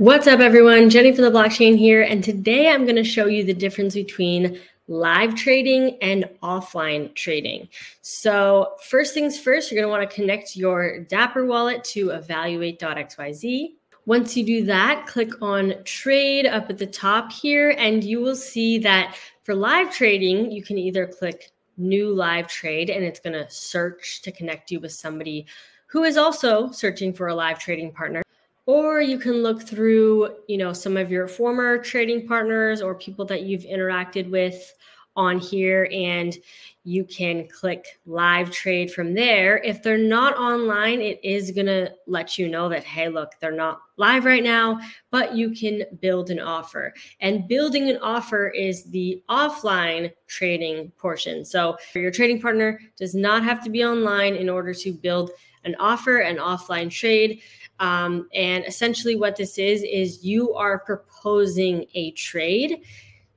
What's up, everyone? Jenny from the blockchain here, and today I'm going to show you the difference between live trading and offline trading. So, first things first, you're going to want to connect your Dapper wallet to evaluate.xyz. Once you do that, click on trade up at the top here, and you will see that for live trading, you can either click new live trade and it's going to search to connect you with somebody who is also searching for a live trading partner or you can look through you know some of your former trading partners or people that you've interacted with on here and you can click live trade from there. If they're not online it is going to let you know that hey look they're not live right now but you can build an offer. And building an offer is the offline trading portion. So your trading partner does not have to be online in order to build an offer an offline trade um, and essentially, what this is, is you are proposing a trade.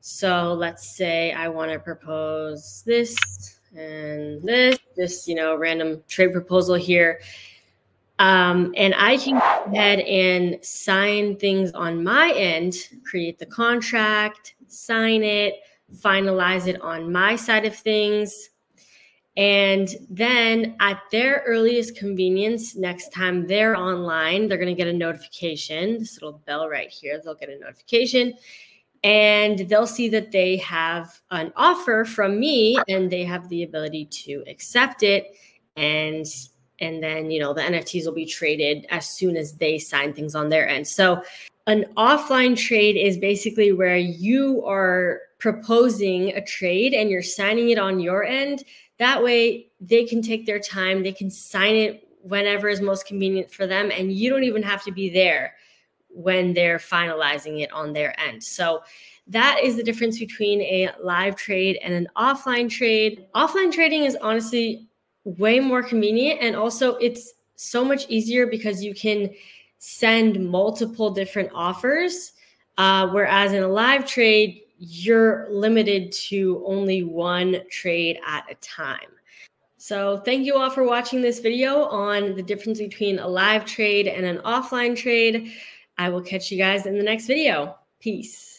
So let's say I want to propose this and this, this, you know, random trade proposal here. Um, and I can go ahead and sign things on my end, create the contract, sign it, finalize it on my side of things. And then at their earliest convenience, next time they're online, they're going to get a notification. This little bell right here, they'll get a notification and they'll see that they have an offer from me and they have the ability to accept it. And and then you know the nfts will be traded as soon as they sign things on their end so an offline trade is basically where you are proposing a trade and you're signing it on your end that way, they can take their time, they can sign it whenever is most convenient for them, and you don't even have to be there when they're finalizing it on their end. So, that is the difference between a live trade and an offline trade. Offline trading is honestly way more convenient, and also it's so much easier because you can send multiple different offers. Uh, whereas in a live trade, you're limited to only one trade at a time. So thank you all for watching this video on the difference between a live trade and an offline trade. I will catch you guys in the next video. Peace.